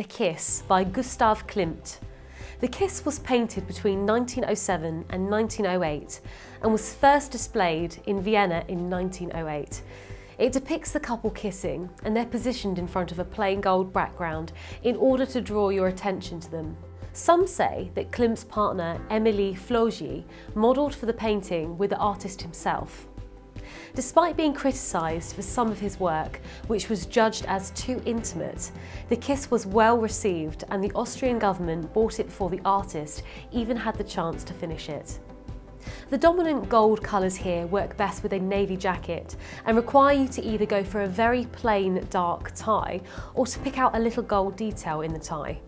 The Kiss by Gustav Klimt. The Kiss was painted between 1907 and 1908 and was first displayed in Vienna in 1908. It depicts the couple kissing and they're positioned in front of a plain gold background in order to draw your attention to them. Some say that Klimt's partner Emilie Flöge modelled for the painting with the artist himself. Despite being criticised for some of his work, which was judged as too intimate, the kiss was well received and the Austrian government bought it before the artist even had the chance to finish it. The dominant gold colours here work best with a navy jacket and require you to either go for a very plain dark tie or to pick out a little gold detail in the tie.